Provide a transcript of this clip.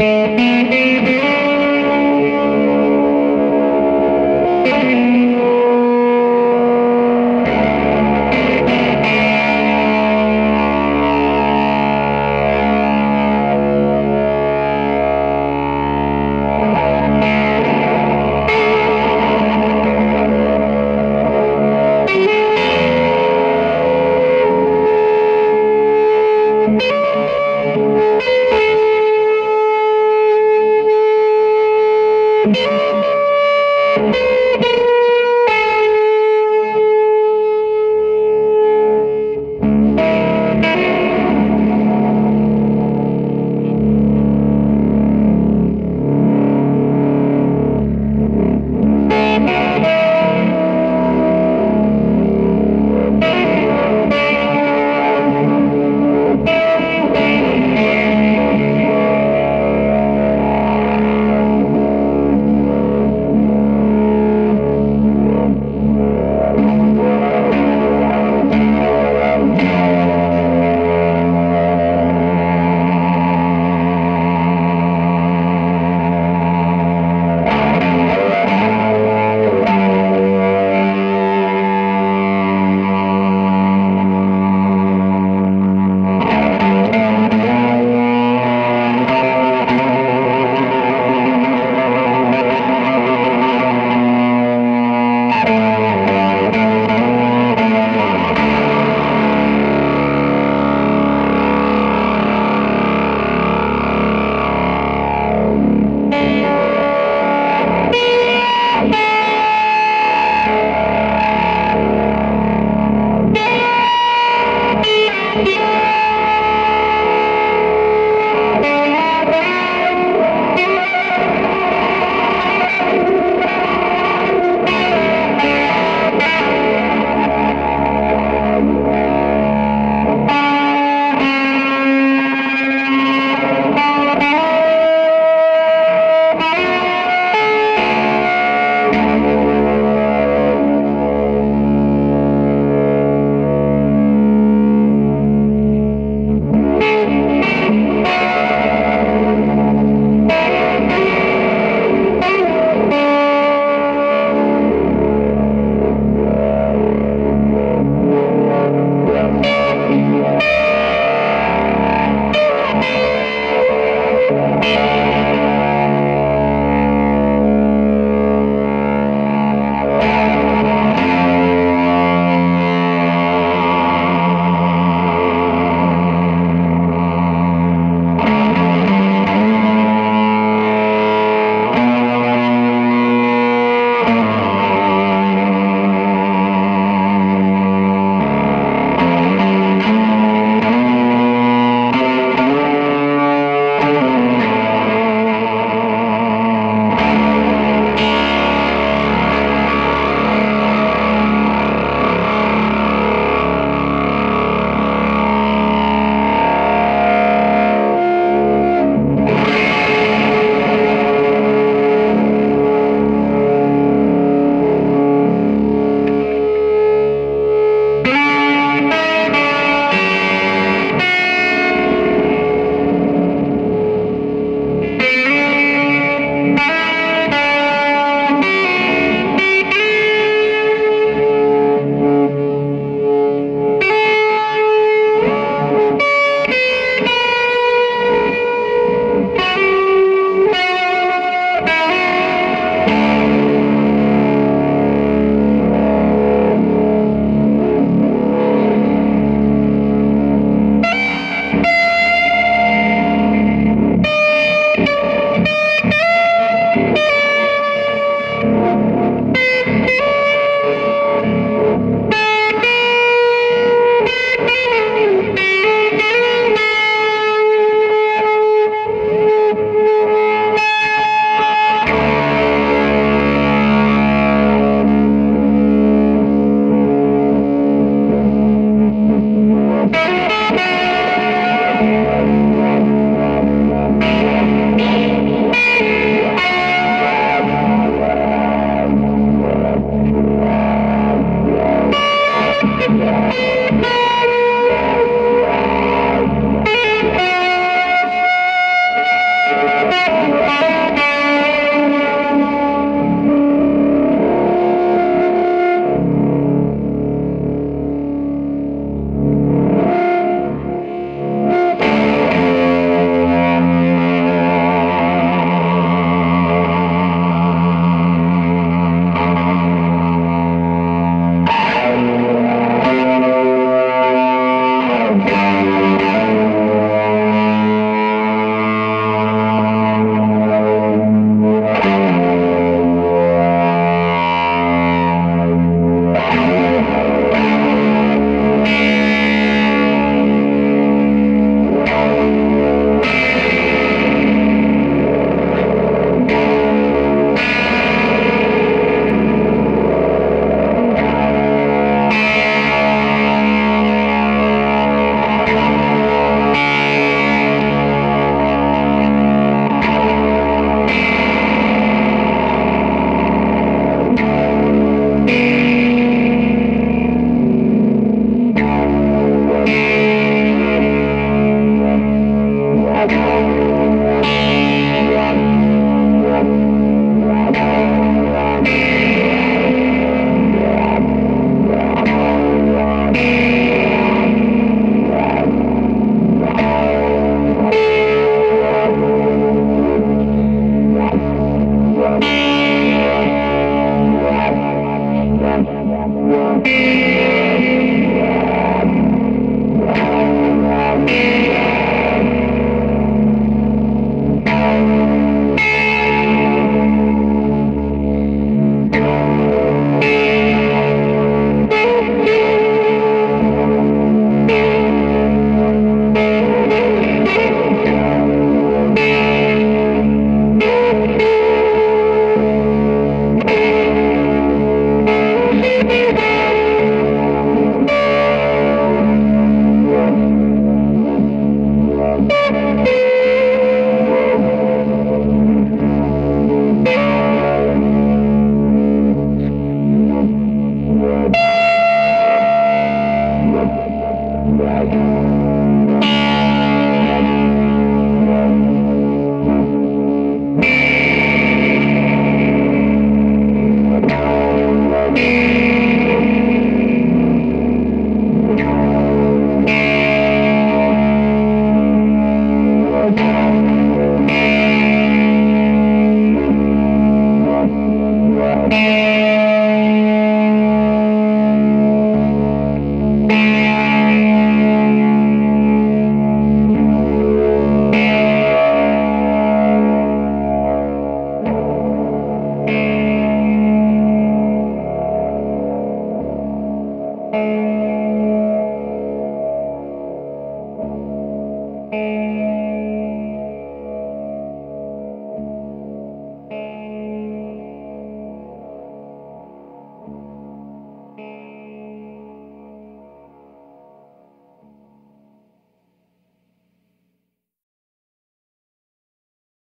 Música Música